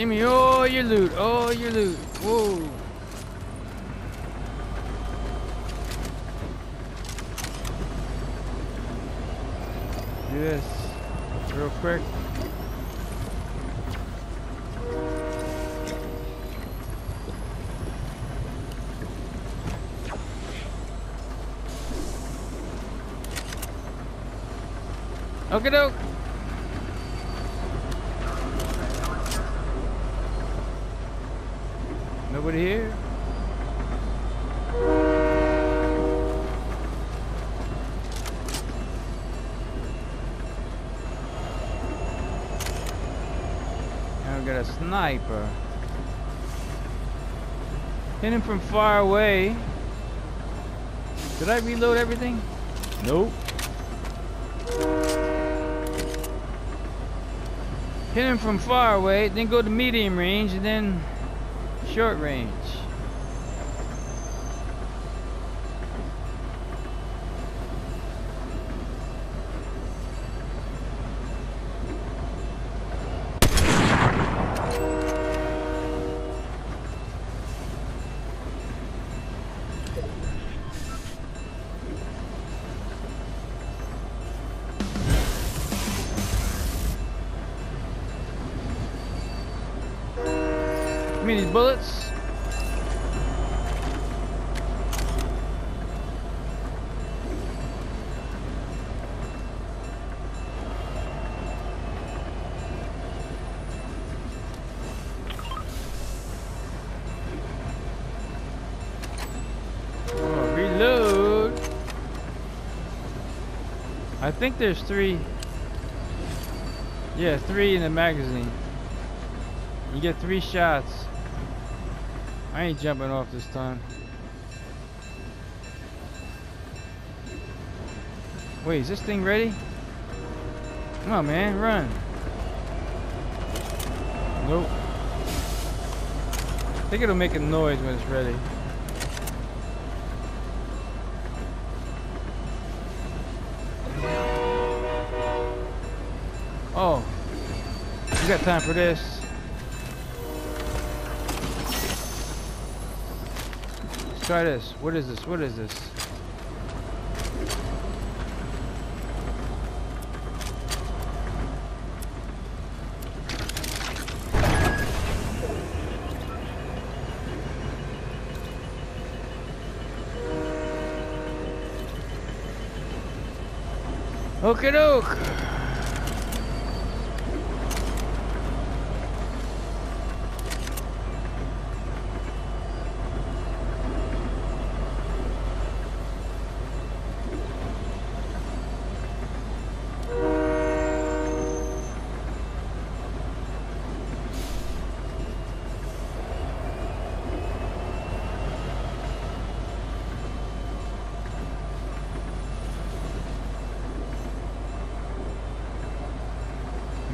Give me all your loot, all your loot. Whoa. Do this real quick. Okay, doke. Nobody here? Now we got a sniper. Hit him from far away. Did I reload everything? Nope. Hit him from far away, then go to medium range, and then short range. Me these bullets. Oh, reload. I think there's three. Yeah, three in the magazine. You get three shots. I ain't jumping off this time. Wait, is this thing ready? Come on, man, run. Nope. I think it'll make a noise when it's ready. Oh, you got time for this? Try this. What is this? What is this? Okie doke.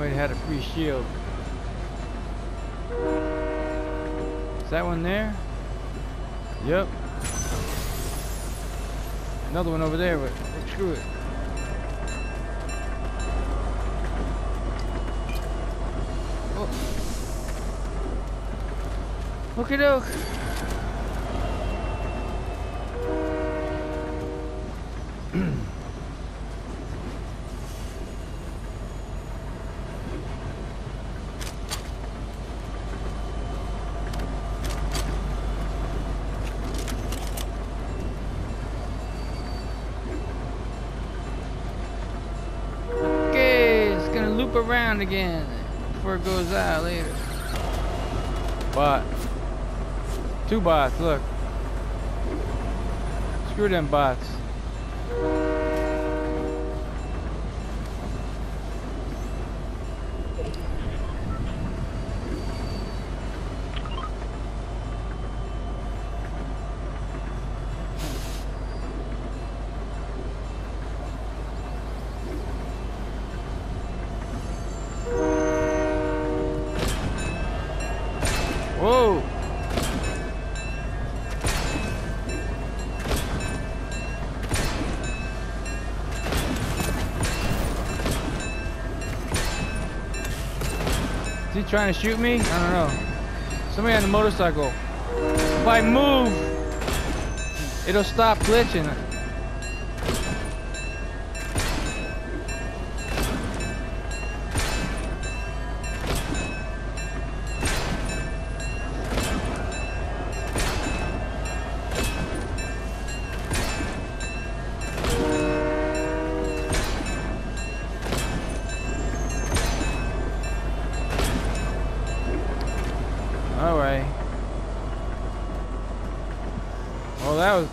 Might have had a free shield. Is that one there? Yep. Another one over there, but screw it. Oh. Okie doke. Okay, it's gonna loop again before it goes out later. Bot. Two bots, look. Screw them bots. Trying to shoot me? I don't know. Somebody on the motorcycle. If I move, it'll stop glitching. Well, that was...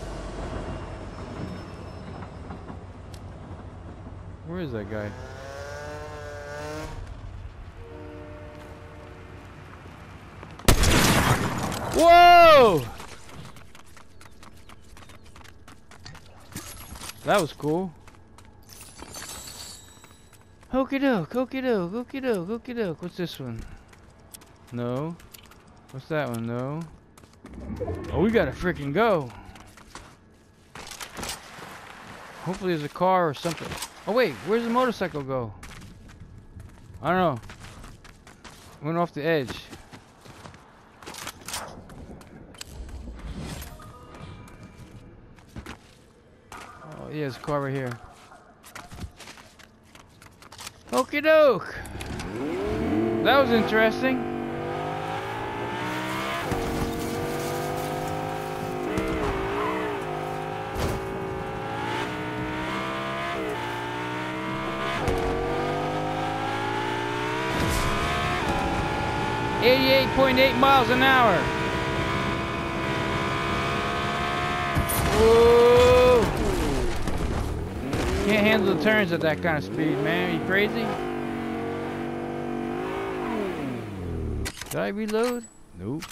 Where is that guy? Whoa! That was cool. Okie doke, okie doke, okie doke, okie doke. What's this one? No. What's that one? No. Oh, we gotta freaking go. Hopefully there's a car or something. Oh wait, where's the motorcycle go? I don't know. Went off the edge. Oh yeah, there's a car right here. Okie doke. That was interesting. Eighty-eight point eight miles an hour. Whoa! Can't handle the turns at that kind of speed, man. Are you crazy? Did I reload? Nope.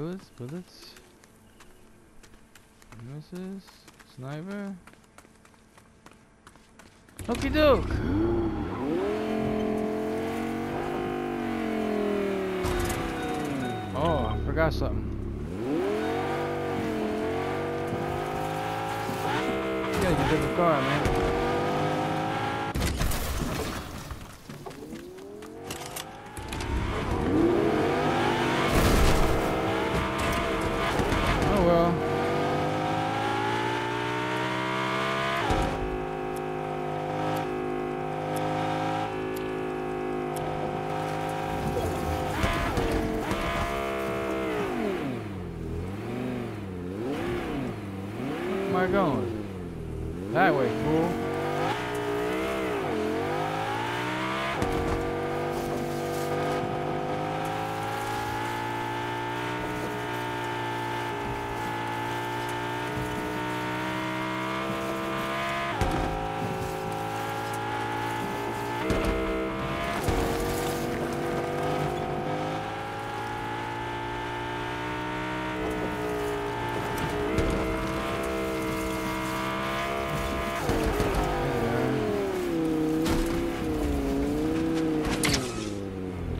Bullets, bullets. Misses. Sniper. Okie doke. Oh, I forgot something. You gotta get the car, man.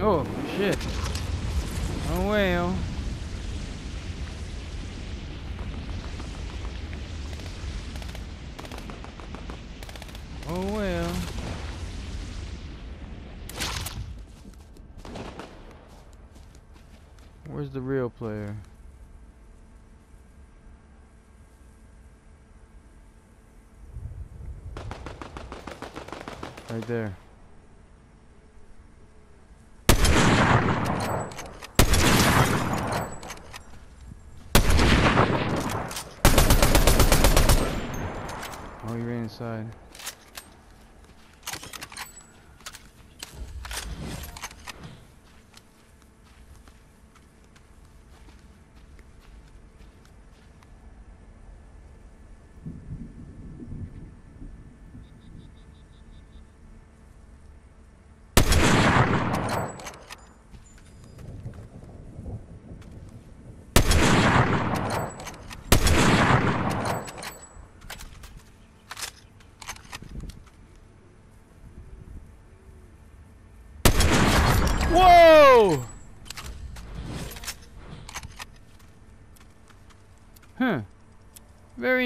Oh, shit. Oh, well. Oh, well. Where's the real player? Right there. Oh,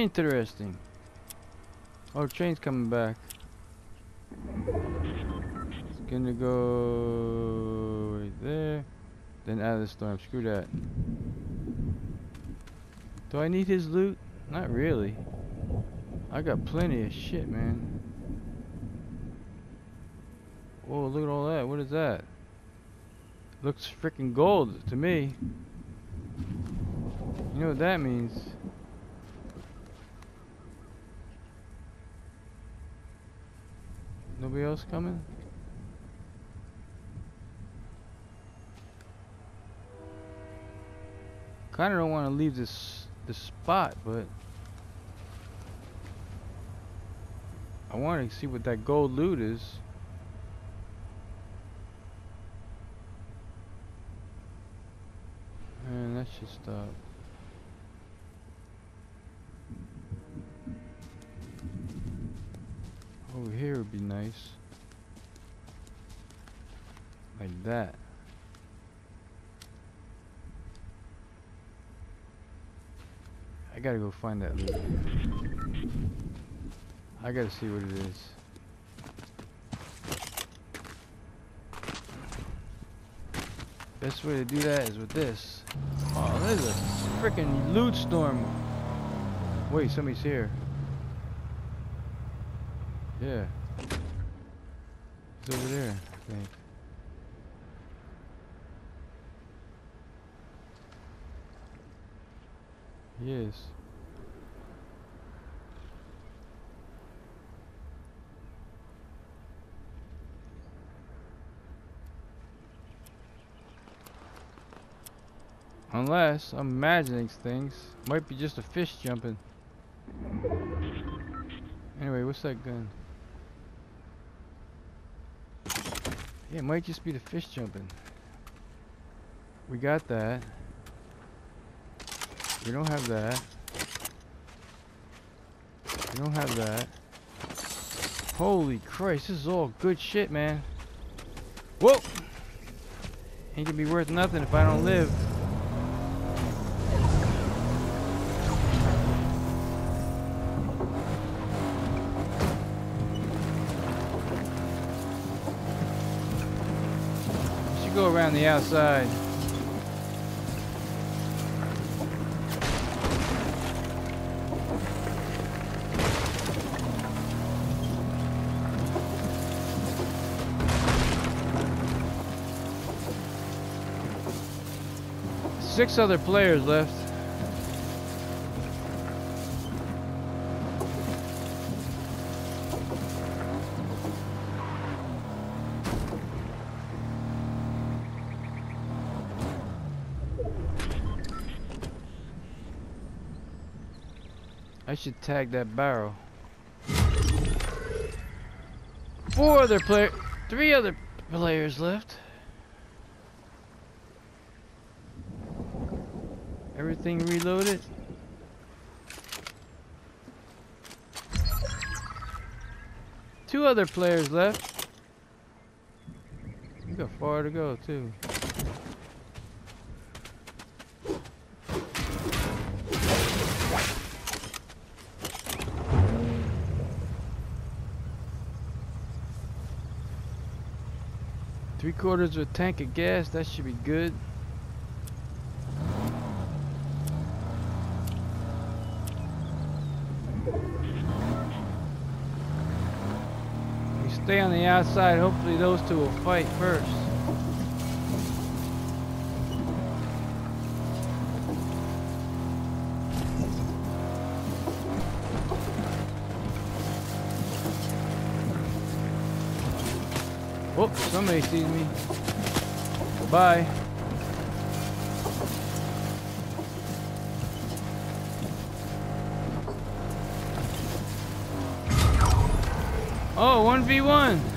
interesting. Our train's coming back. It's gonna go right there. Then out of the storm. Screw that. Do I need his loot? Not really. I got plenty of shit, man. Whoa, look at all that. What is that? Looks freaking gold to me. You know what that means? Nobody else coming? Kinda don't want to leave this this spot, but I want to see what that gold loot is. Man, that should stop. Over here would be nice. Like that. I gotta go find that loot. I gotta see what it is. Best way to do that is with this. Oh, there's a freaking loot storm. Wait, somebody's here. Yeah. He's over there, I think. He is. Unless I'm imagining things. Might be just a fish jumping. Anyway, what's that gun? It might just be the fish jumping. We got that. We don't have that. We don't have that. Holy Christ, this is all good shit, man. Whoa! Ain't gonna be worth nothing if I don't live. Around the outside. Six other players left. I should tag that barrel. Four other player, three other players left. Everything reloaded. Two other players left. You got far to go too. Three quarters of a tank of gas, that should be good. We stay on the outside, hopefully those two will fight first. Somebody sees me. Bye. Oh, 1v1.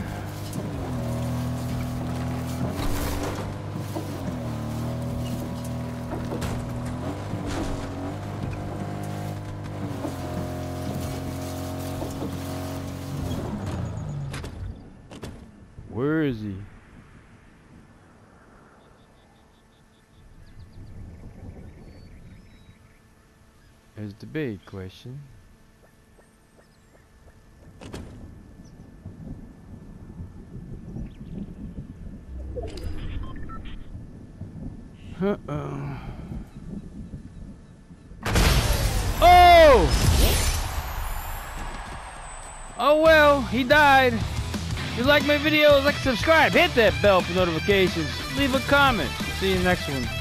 Is the big question. Uh-oh. Oh! Oh well, he died. If you like my videos, like subscribe, hit that bell for notifications, leave a comment. See you next one.